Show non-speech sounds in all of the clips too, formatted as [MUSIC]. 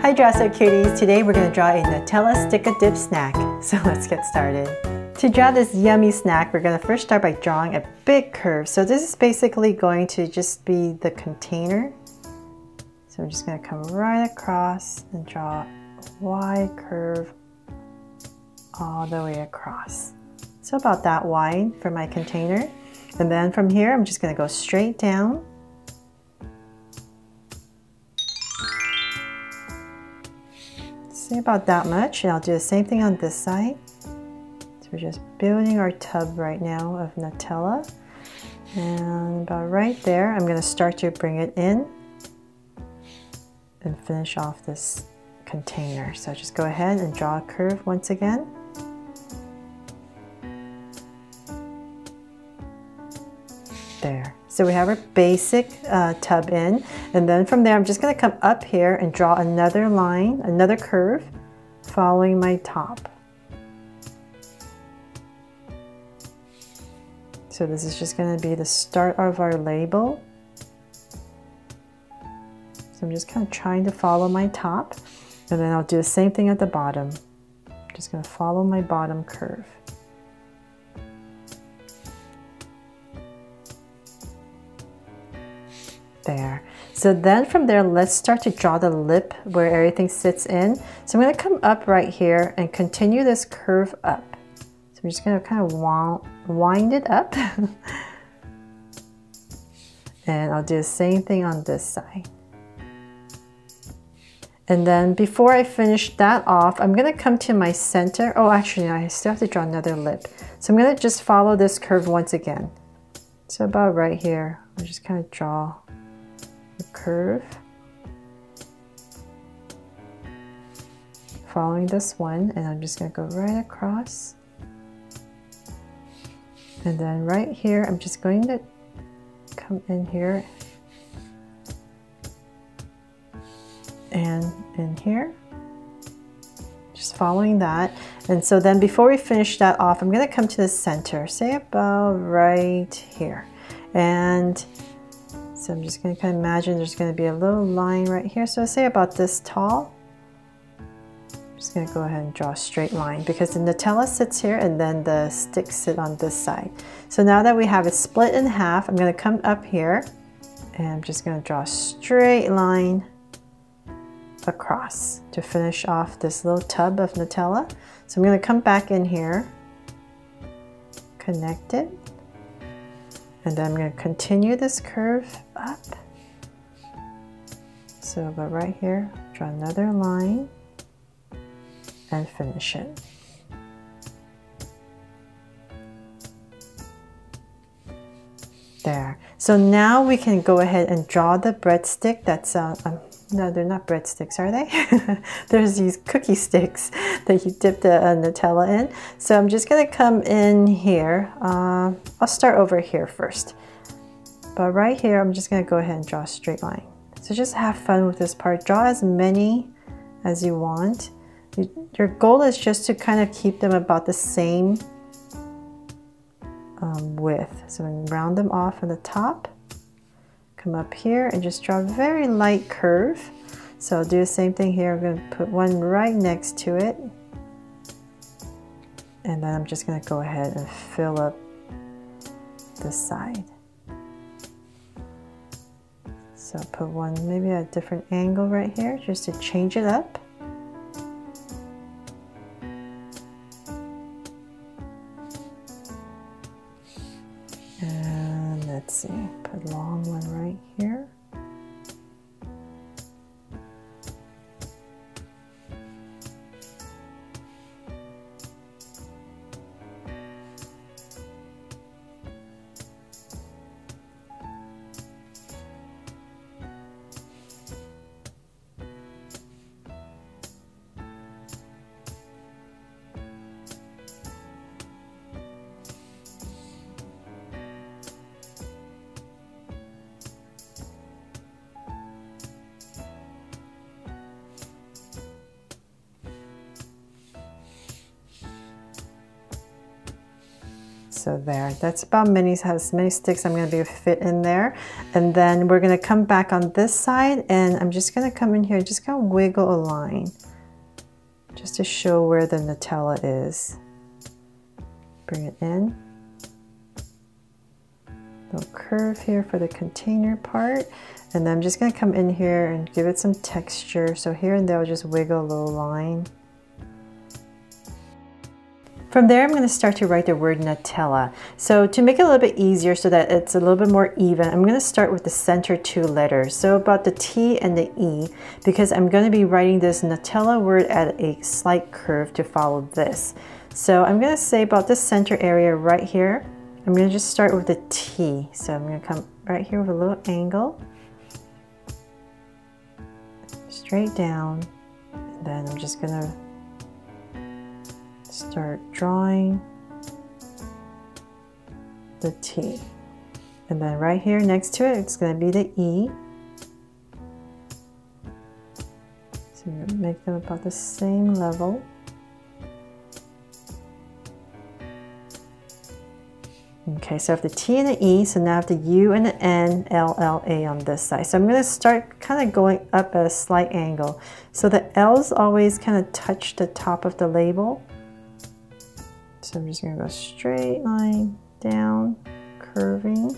Hi Draw-So Cuties! Today we're going to draw a Nutella Stick-a-Dip snack. [LAUGHS] So let's get started. To draw this yummy snack, we're going to first start by drawing a big curve. So this is basically going to just be the container. So I'm just going to come right across and draw a wide curve all the way across. So about that wide for my container. And then from here, I'm just going to go straight down say about that much and I'll do the same thing on this side. So we're just building our tub right now of Nutella. And about right there I'm going to start to bring it in and finish off this container. So just go ahead and draw a curve once again so we have our basic uh, tub in, and then from there I'm just going to come up here and draw another line, another curve, following my top. So this is just going to be the start of our label. So I'm just kind of trying to follow my top, and then I'll do the same thing at the bottom. Just going to follow my bottom curve. So then from there, let's start to draw the lip where everything sits in. So I'm gonna come up right here and continue this curve up. So I'm just gonna kind of wind it up. [LAUGHS] and I'll do the same thing on this side. And then before I finish that off, I'm gonna come to my center. Oh, actually, I still have to draw another lip. So I'm gonna just follow this curve once again. So about right here, I'll just kind of draw the curve. Following this one and I'm just going to go right across. And then right here I'm just going to come in here. And in here. Just following that. And so then before we finish that off I'm going to come to the center. Say about right here. And so I'm just going to kind of imagine there's going to be a little line right here. So say about this tall. I'm just going to go ahead and draw a straight line because the Nutella sits here and then the sticks sit on this side. So now that we have it split in half, I'm going to come up here and I'm just going to draw a straight line across to finish off this little tub of Nutella. So I'm going to come back in here, connect it, and I'm going to continue this curve up. So go right here, draw another line and finish it. There. So now we can go ahead and draw the breadstick that's uh, no, they're not breadsticks, are they? [LAUGHS] There's these cookie sticks [LAUGHS] that you dip the uh, Nutella in. So I'm just going to come in here. Uh, I'll start over here first. But right here, I'm just going to go ahead and draw a straight line. So just have fun with this part. Draw as many as you want. Your goal is just to kind of keep them about the same um, width. So round them off on the top come up here and just draw a very light curve. So I'll do the same thing here. I'm going to put one right next to it. And then I'm just going to go ahead and fill up the side. So put one maybe at a different angle right here just to change it up. And let's see, put a long one right here. So there, that's about many, as many sticks I'm gonna be fit in there. And then we're gonna come back on this side and I'm just gonna come in here, just gonna wiggle a line just to show where the Nutella is. Bring it in. Little curve here for the container part. And then I'm just gonna come in here and give it some texture. So here and there, I'll just wiggle a little line. From there, I'm going to start to write the word Nutella. So to make it a little bit easier so that it's a little bit more even, I'm going to start with the center two letters. So about the T and the E, because I'm going to be writing this Nutella word at a slight curve to follow this. So I'm going to say about the center area right here, I'm going to just start with the T. So I'm going to come right here with a little angle, straight down, and then I'm just going to start drawing the T. And then right here next to it, it's going to be the E. So make them about the same level. Okay, so I have the T and the E, so now I have the U and the N, L, L, A on this side. So I'm going to start kind of going up at a slight angle. So the L's always kind of touch the top of the label. So I'm just to go straight line down, curving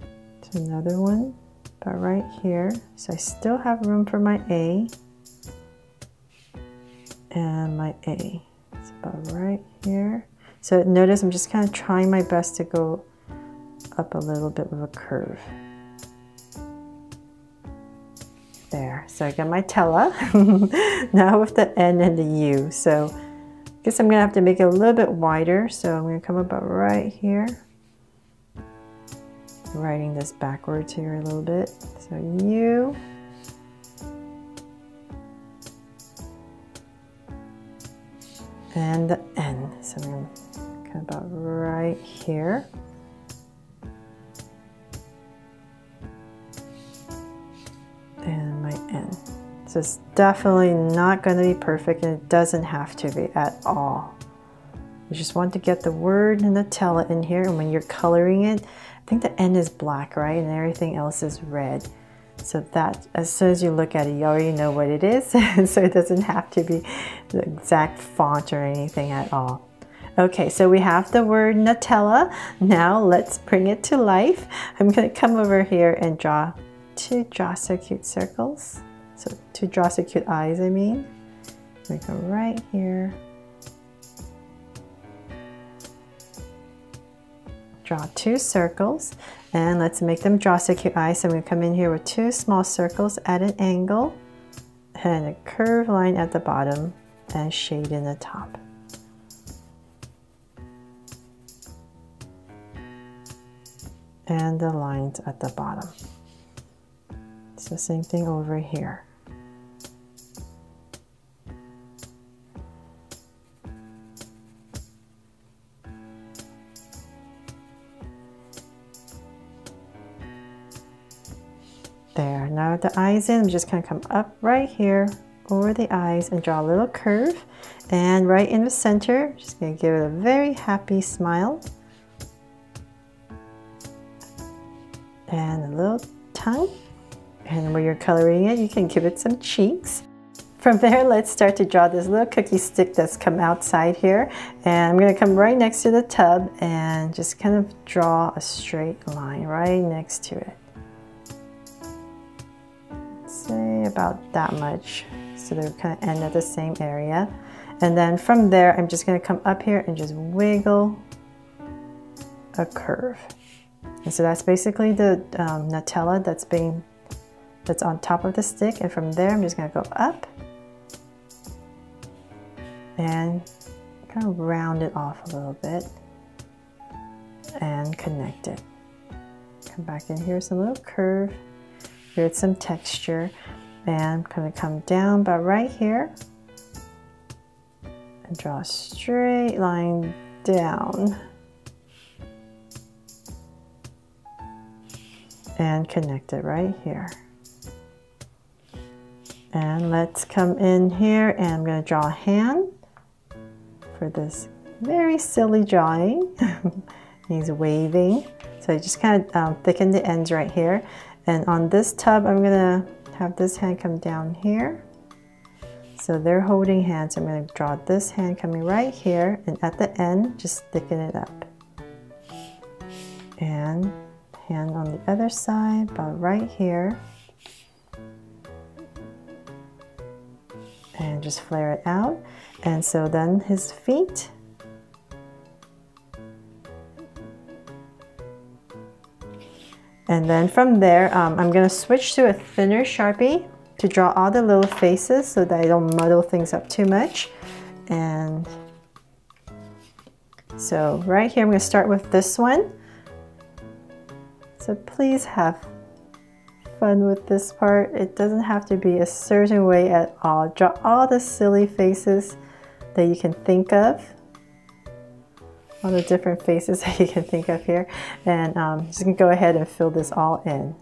to another one, about right here. So I still have room for my A and my A. It's about right here. So notice I'm just kind of trying my best to go up a little bit with a curve. There, so I got my Tella. [LAUGHS] now with the N and the U. So guess I'm gonna have to make it a little bit wider. So I'm gonna come about right here. Writing this backwards here a little bit. So U. And the N. So I'm gonna come about right here. So it's definitely not going to be perfect and it doesn't have to be at all. You just want to get the word Nutella in here and when you're coloring it, I think the N is black, right? And everything else is red. So that, as soon as you look at it, you already know what it is. [LAUGHS] so it doesn't have to be the exact font or anything at all. Okay, so we have the word Nutella. Now let's bring it to life. I'm gonna come over here and draw two draw so cute circles. So to draw so cute eyes, I mean. We go right here. Draw two circles and let's make them draw so cute eyes. So gonna come in here with two small circles at an angle and a curved line at the bottom and shade in the top. And the lines at the bottom. So same thing over here. There, now the eyes in, I'm just gonna come up right here over the eyes and draw a little curve. And right in the center, just gonna give it a very happy smile. And a little tongue. And where you're coloring it, you can give it some cheeks. From there, let's start to draw this little cookie stick that's come outside here. And I'm gonna come right next to the tub and just kind of draw a straight line right next to it say about that much. So they're kind of end at the same area. And then from there, I'm just gonna come up here and just wiggle a curve. And so that's basically the um, Nutella that's being, that's on top of the stick. And from there, I'm just gonna go up and kind of round it off a little bit and connect it. Come back in here, some little curve Create some texture. And I'm to come down about right here and draw a straight line down. And connect it right here. And let's come in here and I'm going to draw a hand for this very silly drawing. [LAUGHS] He's waving. So I just kind of um, thicken the ends right here. And on this tub, I'm gonna have this hand come down here. So they're holding hands. I'm gonna draw this hand coming right here. And at the end, just thicken it up. And hand on the other side, about right here. Just flare it out. And so then his feet. And then from there, um, I'm gonna switch to a thinner Sharpie to draw all the little faces so that I don't muddle things up too much. And so right here, I'm gonna start with this one. So please have fun with this part. It doesn't have to be a certain way at all. Draw all the silly faces that you can think of. All the different faces [LAUGHS] that you can think of here. And um, just gonna go ahead and fill this all in.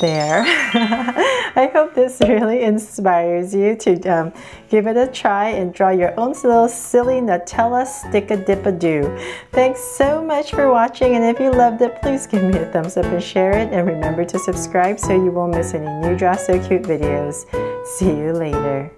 There. [LAUGHS] I hope this really inspires you to um, give it a try and draw your own little silly Nutella stick-a-dip-a-doo. Thanks so much for watching and if you loved it, please give me a thumbs up and share it and remember to subscribe so you won't miss any new Draw So Cute videos. See you later.